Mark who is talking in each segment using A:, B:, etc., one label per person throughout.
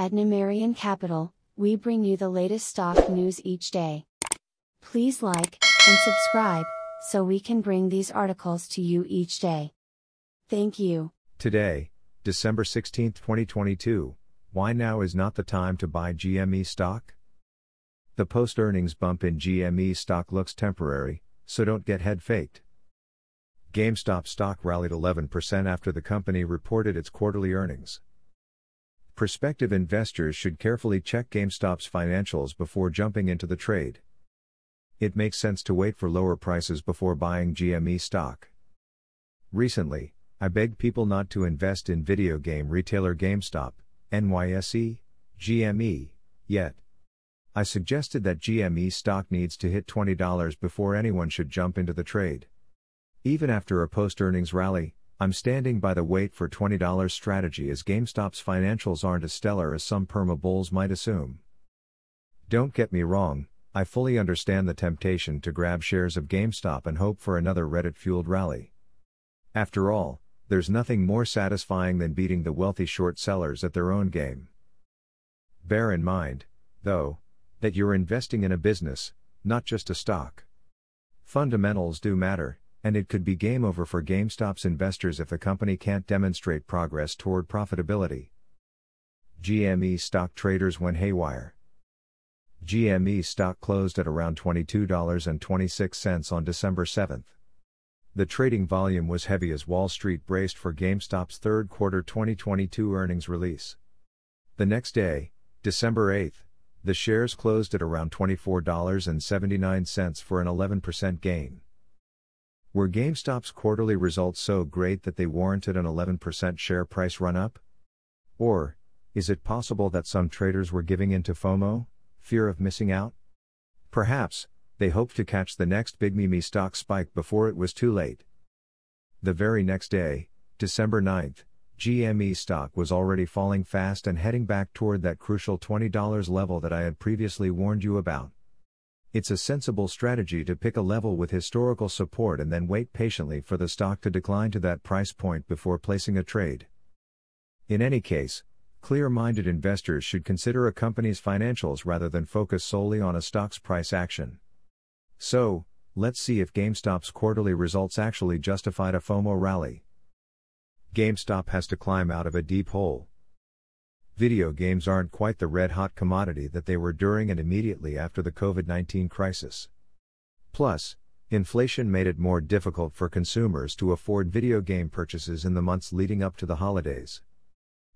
A: At Numerian Capital, we bring you the latest stock news each day. Please like and subscribe so we can bring these articles to you each day. Thank you.
B: Today, December 16, 2022, why now is not the time to buy GME stock? The post earnings bump in GME stock looks temporary, so don't get head faked. GameStop stock rallied 11% after the company reported its quarterly earnings. Prospective investors should carefully check GameStop's financials before jumping into the trade. It makes sense to wait for lower prices before buying GME stock. Recently, I begged people not to invest in video game retailer GameStop, NYSE, GME, yet. I suggested that GME stock needs to hit $20 before anyone should jump into the trade. Even after a post earnings rally, I'm standing by the wait for $20 strategy as GameStop's financials aren't as stellar as some perma bulls might assume. Don't get me wrong, I fully understand the temptation to grab shares of GameStop and hope for another Reddit fueled rally. After all, there's nothing more satisfying than beating the wealthy short sellers at their own game. Bear in mind, though, that you're investing in a business, not just a stock. Fundamentals do matter, and it could be game over for GameStop's investors if the company can't demonstrate progress toward profitability. GME stock traders went haywire. GME stock closed at around $22.26 on December 7. The trading volume was heavy as Wall Street braced for GameStop's third quarter 2022 earnings release. The next day, December 8, the shares closed at around $24.79 for an 11% gain. Were GameStop's quarterly results so great that they warranted an 11% share price run up? Or, is it possible that some traders were giving in to FOMO, fear of missing out? Perhaps, they hoped to catch the next big meme stock spike before it was too late. The very next day, December 9th, GME stock was already falling fast and heading back toward that crucial $20 level that I had previously warned you about. It's a sensible strategy to pick a level with historical support and then wait patiently for the stock to decline to that price point before placing a trade. In any case, clear minded investors should consider a company's financials rather than focus solely on a stock's price action. So, let's see if GameStop's quarterly results actually justified a FOMO rally. GameStop has to climb out of a deep hole video games aren't quite the red hot commodity that they were during and immediately after the COVID 19 crisis. Plus, inflation made it more difficult for consumers to afford video game purchases in the months leading up to the holidays.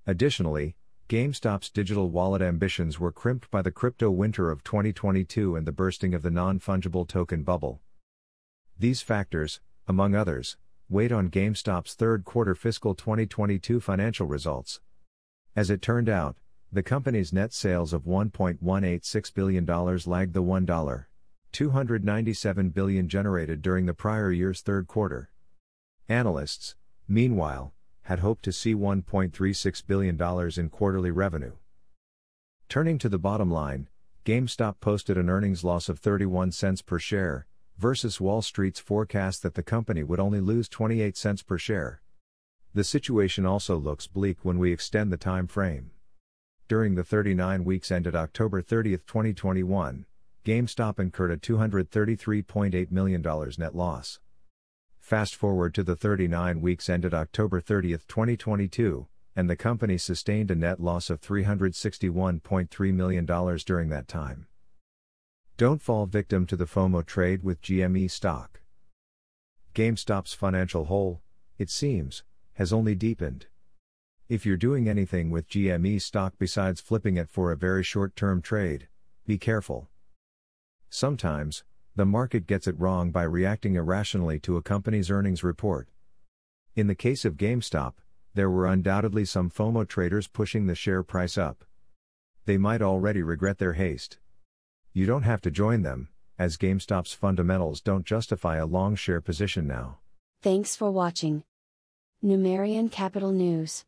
B: Additionally, GameStop's digital wallet ambitions were crimped by the crypto winter of 2022 and the bursting of the non fungible token bubble. These factors, among others, weighed on GameStop's third quarter fiscal 2022 financial results. As it turned out, the company's net sales of $1.186 billion lagged the $1.297 billion generated during the prior year's third quarter. Analysts, meanwhile, had hoped to see $1.36 billion in quarterly revenue. Turning to the bottom line, GameStop posted an earnings loss of 31 cents per share, versus Wall Street's forecast that the company would only lose 28 cents per share. The situation also looks bleak when we extend the time frame. During the 39 weeks ended October 30, 2021, GameStop incurred a $233.8 million net loss. Fast forward to the 39 weeks ended October 30, 2022, and the company sustained a net loss of $361.3 million during that time. Don't fall victim to the FOMO trade with GME stock. GameStop's financial hole, it seems, has only deepened. If you're doing anything with GME stock besides flipping it for a very short term trade, be careful. Sometimes, the market gets it wrong by reacting irrationally to a company's earnings report. In the case of GameStop, there were undoubtedly some FOMO traders pushing the share price up. They might already regret their haste. You don't have to join them, as GameStop's fundamentals don't justify a long share position now.
A: Thanks for watching. Numerian Capital News.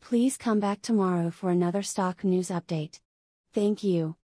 A: Please come back tomorrow for another stock news update. Thank you.